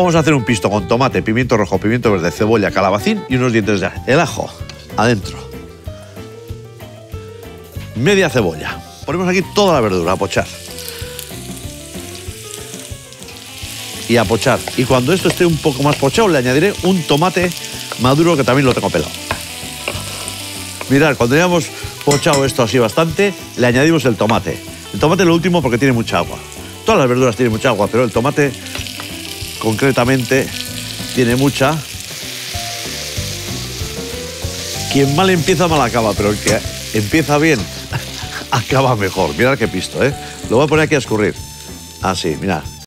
Vamos a hacer un pisto con tomate, pimiento rojo, pimiento verde, cebolla, calabacín y unos dientes de el ajo adentro. Media cebolla. Ponemos aquí toda la verdura a pochar. Y a pochar. Y cuando esto esté un poco más pochado, le añadiré un tomate maduro que también lo tengo pelado. Mirad, cuando hayamos pochado esto así bastante, le añadimos el tomate. El tomate es lo último porque tiene mucha agua. Todas las verduras tienen mucha agua, pero el tomate concretamente tiene mucha. Quien mal empieza, mal acaba, pero el que empieza bien, acaba mejor. Mirad qué pisto, ¿eh? Lo voy a poner aquí a escurrir. Así, mirad.